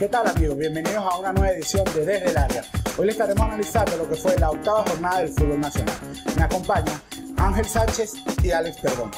¿Qué tal amigos? Bienvenidos a una nueva edición de Desde el Área. Hoy les estaremos analizando lo que fue la octava jornada del fútbol nacional. Me acompaña Ángel Sánchez y Alex Perdón.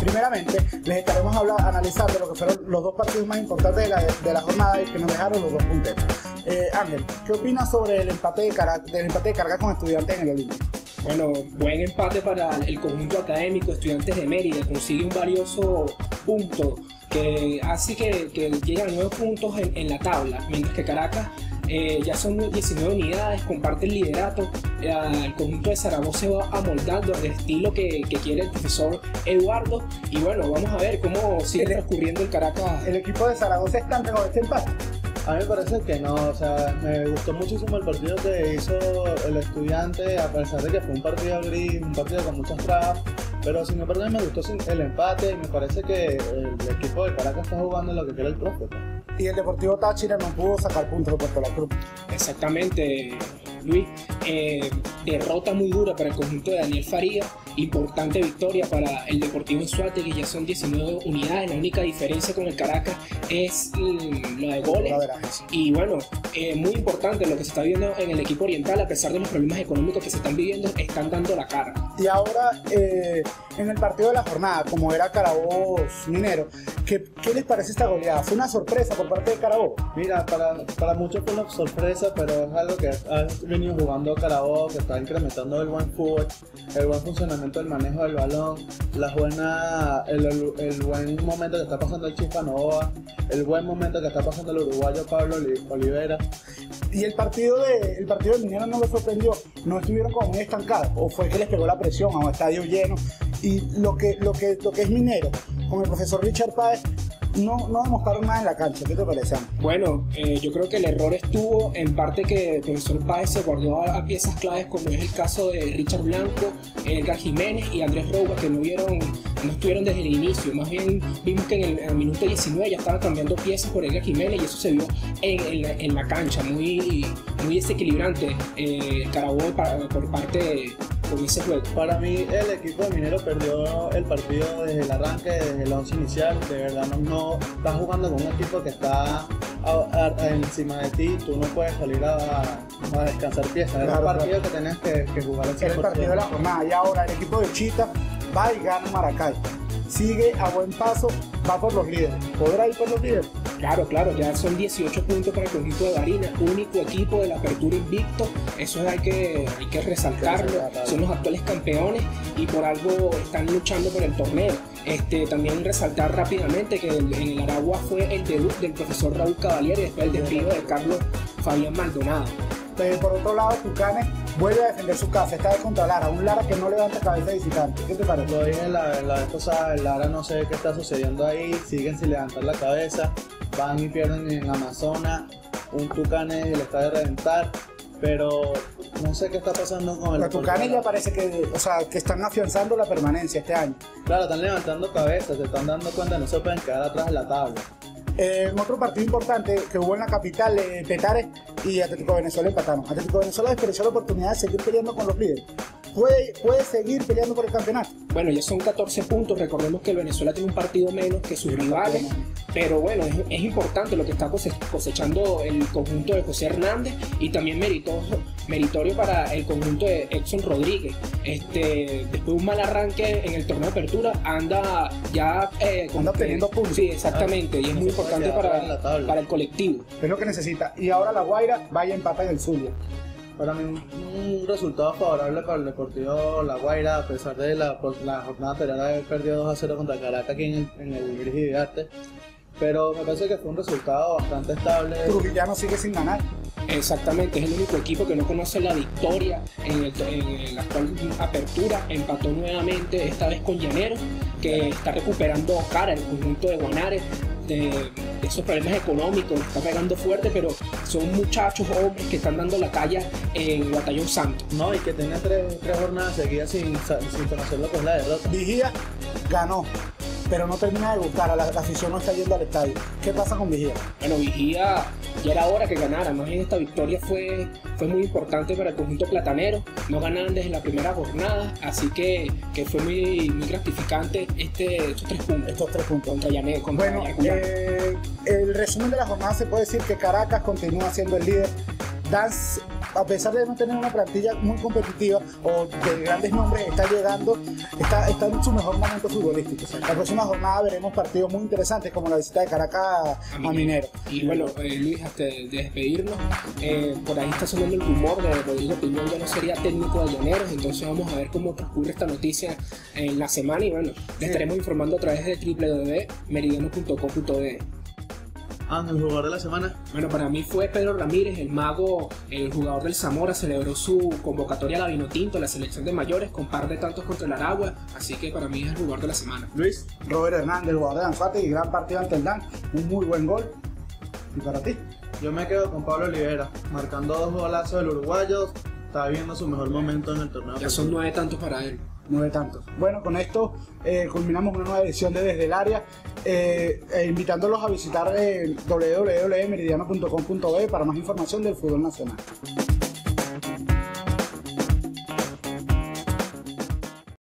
Primeramente, les estaremos hablando, analizando lo que fueron los dos partidos más importantes de la, jornada y que nos dejaron los dos punteros. Eh, Ángel, ¿qué opinas sobre el empate de, empate Caracas con estudiantes en el Olímpico? Bueno, buen empate para el conjunto académico, estudiantes de Mérida, consigue un valioso punto que hace que, que llegue a nueve puntos en, en la tabla, mientras que Caracas eh, ya son 19 unidades, comparte el liderato. Eh, el conjunto de Zaragoza se va amoldando al estilo que, que, quiere el profesor Eduardo. Y bueno, vamos a ver cómo sigue el, transcurriendo el Caracas. ¿El equipo de Zaragoza está con este empate? A mí me parece que no, o sea, me gustó muchísimo el partido que hizo el estudiante, a pesar de que fue un partido gris, un partido con muchas trabas, pero sin embargo me gustó el empate y me parece que el equipo de Caracas está jugando en lo que quiere el profe. Y el Deportivo Táchira no pudo sacar puntos de Puerto La Cruz. Exactamente, Luis. Eh, derrota muy dura para el conjunto de Daniel Faría. Importante victoria para el Deportivo Ensuate, que ya son 19 unidades. La única diferencia con el Caracas es mm, lo de goles. Y bueno, eh, muy importante lo que se está viendo en el equipo oriental, a pesar de los problemas económicos que se están viviendo, están dando la cara. Y ahora, eh, en el partido de la jornada, como era Carabobo Minero, ¿qué, ¿qué, les parece esta goleada? ¿Fue una sorpresa por parte de Carabobo? Mira, para, para muchos fue una sorpresa, pero es algo que ha venido jugando Carabobo, que está incrementando el buen fútbol, el buen funcionamiento el manejo del balón, la buena, el, el, el, buen momento que está pasando el Chispa Nova, el buen momento que está pasando el uruguayo Pablo Olivera. Y el partido de el partido de Minero no lo sorprendió, no estuvieron como muy estancados, o fue que les pegó la presión a un estadio lleno. Y lo que, lo que, lo que es Minero, con el profesor Richard Páez, no, no demostraron nada en la cancha. ¿Qué te parece? Bueno, eh, yo creo que el error estuvo en parte que el profesor Páez se guardó a, a, piezas claves, como es el caso de Richard Blanco, Edgar Jiménez y Andrés Roba, que no, vieron, no estuvieron desde el inicio. Más bien vimos que en el, en el minuto 19 ya estaban cambiando piezas por Edgar Jiménez y eso se vio en, en, la, en la, cancha, muy, muy desequilibrante eh, Carabobo por parte de con ese juego. Para mí el equipo de Minero perdió el partido desde el arranque, desde el once inicial. De verdad no, no estás jugando con un equipo que está a, a, a, encima de ti. Tú no puedes salir a, a descansar piezas. Claro, Era un partido claro. que tenías que, que jugar al 100%. Era el partido de la jornada. Y ahora el equipo de Chita va y gana Maracay. Sigue a buen paso, va por los líderes. ¿Podrá ir por los líderes? Claro, claro, ya son 18 puntos para el conjunto de Barina, único equipo de la apertura invicto, eso hay que, hay que resaltarlo, son los actuales campeones y por algo están luchando por el torneo. Este, también resaltar rápidamente que en el Aragua fue el debut del profesor Raúl Cavalieri después del despido de Carlos Fabián Maldonado. Pero por otro lado, Tucanes vuelve a defender su casa, está de contra Lara, un Lara que no levanta cabeza de visitante. ¿Qué te parece? Lo dije la, la vez pasada, el Lara no sé qué está sucediendo ahí, siguen sin levantar la cabeza, van y pierden en Amazonas, un Tucanes le está de reventar, pero no sé qué está pasando con el Los Tucanes ya parece que, o sea, que están afianzando la permanencia este año. Claro, están levantando cabeza, se están dando cuenta, no se pueden quedar atrás de la tabla. Eh, otro partido importante que hubo en la capital, eh, Petare y Atlético de Venezuela empataron. Atlético de Venezuela desperdició la oportunidad de seguir peleando con los líderes. Puede, puede seguir peleando por el campeonato. Bueno, ya son 14 puntos. Recordemos que el Venezuela tiene un partido menos que sus rivales. Pero bueno, es, es importante lo que está cosechando el conjunto de José Hernández y también meritoso, meritorio para el conjunto de Exxon Rodríguez. Este, después de un mal arranque en el torneo de apertura, anda ya eh, anda teniendo puntos. Sí, exactamente. Ah, y es muy importante para, para el colectivo. Es lo que necesita. Y ahora la Guaira vaya empate en el Zulia. Para mí un, resultado favorable para el Deportivo La Guaira, a pesar de la, la jornada anterior haber perdido 2 a 0 contra Caracas aquí en el, en el Gris Arte. Pero me parece que fue un resultado bastante estable. Trujillano sigue sin ganar. Exactamente, es el único equipo que no conoce la victoria en, el, en la actual apertura. Empató nuevamente, esta vez con Llanero, que está recuperando cara el conjunto de Guanare. De, de, esos problemas económicos, está pegando fuerte, pero son muchachos, hombres que están dando la calle en Batallón Santo. No, y que tenga tres, tres jornadas seguidas sin, sin conocer lo que es la derrota. Vigía ganó, pero no termina de gustar, a la, la afición no está yendo al estadio. ¿Qué pasa con Vigía? Bueno, Vigía ya era hora que ganara, más bien esta victoria fue, fue muy importante para el conjunto platanero, no ganaban desde la primera jornada, así que, que fue muy, muy gratificante este, estos tres puntos. Estos tres puntos. Contra Llané, contra Bueno, eh, el resumen de la jornada se puede decir que Caracas continúa siendo el líder. Dance, a pesar de no tener una plantilla muy competitiva o de grandes nombres, está llegando, está, está en su mejor momento futbolístico. La próxima jornada veremos partidos muy interesantes como la visita de Caracas a, Minero. Y bueno, eh, Luis, hasta de despedirnos, eh, por ahí está sonando el rumor de Rodrigo Piñón ya no sería técnico de Llaneros, entonces vamos a ver cómo transcurre esta noticia en la semana y bueno, les estaremos informando a través de www.meridiano.com.de. Ángel, el jugador de la semana. Bueno, para mí fue Pedro Ramírez, el mago, el jugador del Zamora, celebró su convocatoria a la Vinotinto, la selección de mayores, con par de tantos contra el Aragua, así que para mí es el jugador de la semana. Luis. Robert Hernández, el jugador de Anzuate y gran partido ante el Dan, un muy buen gol. ¿Y para ti? Yo me quedo con Pablo Olivera, marcando dos golazos del uruguayo. Está viviendo su mejor momento en el torneo. Ya son nueve tantos para él. Nueve tantos. Bueno, con esto eh, culminamos una nueva edición de Desde el Área, eh, eh, invitándolos a visitar eh, www.meridiano.com.be para más información del fútbol nacional.